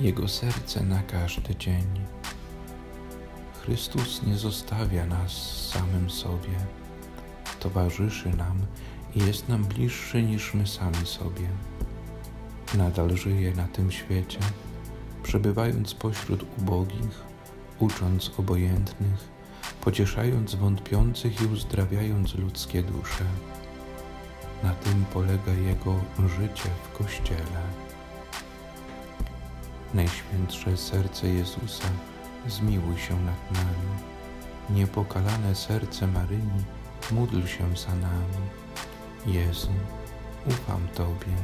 Jego serce na każdy dzień. Chrystus nie zostawia nas samym sobie, towarzyszy nam i jest nam bliższy niż my sami sobie. Nadal żyje na tym świecie, przebywając pośród ubogich, ucząc obojętnych, pocieszając wątpiących i uzdrawiając ludzkie dusze. Na tym polega Jego życie w Kościele. Najświętsze serce Jezusa, zmiłuj się nad nami. Niepokalane serce Maryi, módl się za nami. Jezu, ufam Tobie.